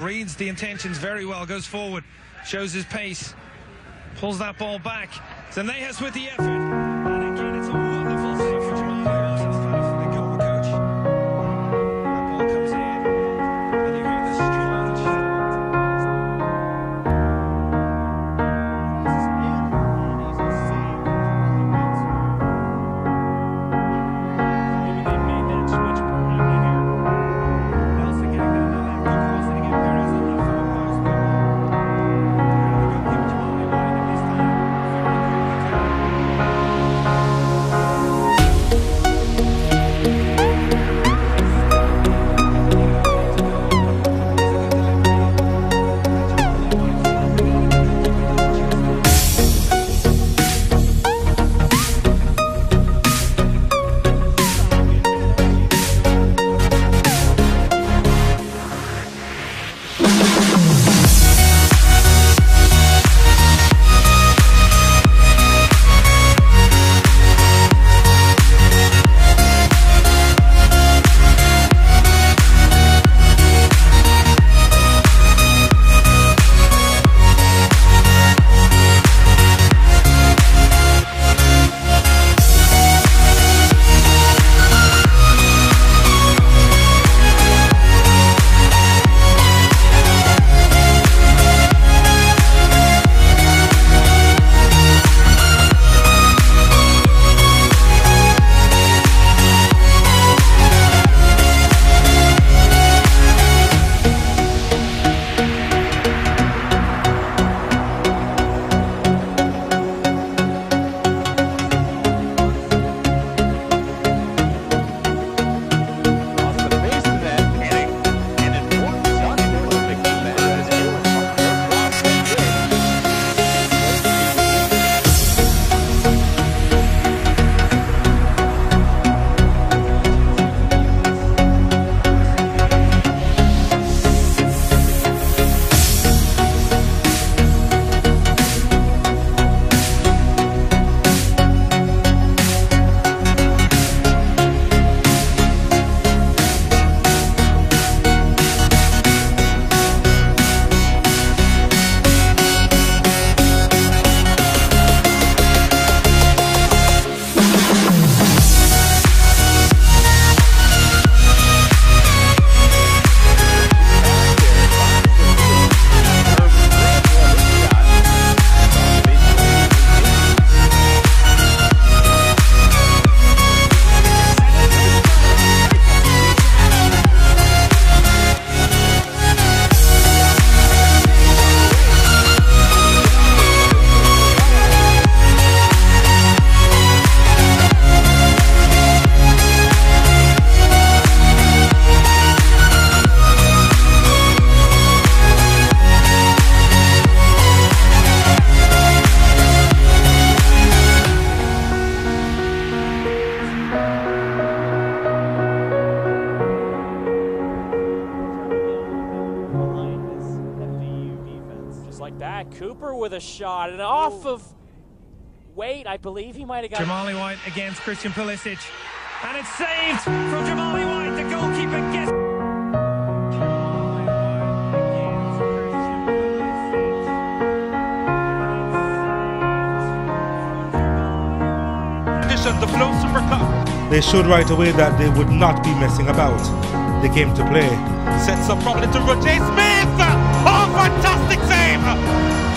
Reads the intentions very well, goes forward, shows his pace, pulls that ball back. Zenejus with the effort. Cooper with a shot and off of Wait, I believe he might have got Jahmali Waite against Christian Pulisic. And it's saved from Jahmali Waite. The goalkeeper gets. Jahmali Waite against Christian Pulisic. And it's saved from Jahmali Waite. Edition, the Flow Super Cup They showed right away that they would not be messing about. They came to play. sets up properly to Roger Smith. Oh, fantastic save!